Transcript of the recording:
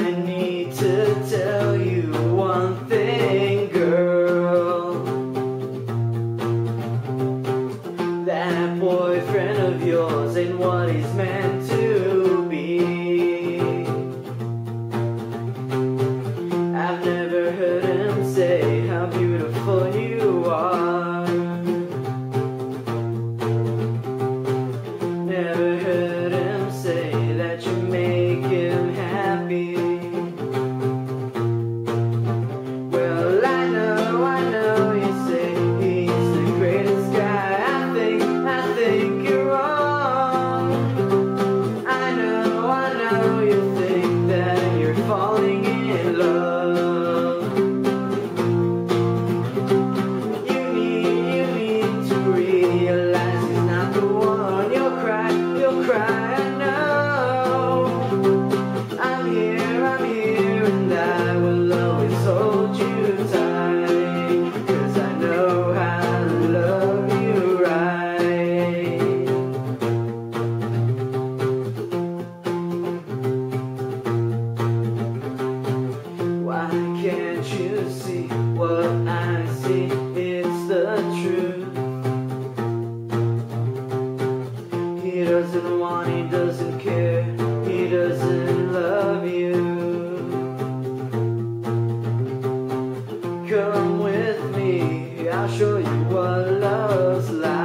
I need to tell you one thing, girl. That boyfriend of yours and what he's meant you see what I see? It's the truth. He doesn't want, he doesn't care, he doesn't love you. Come with me, I'll show you what love's like.